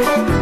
Bye.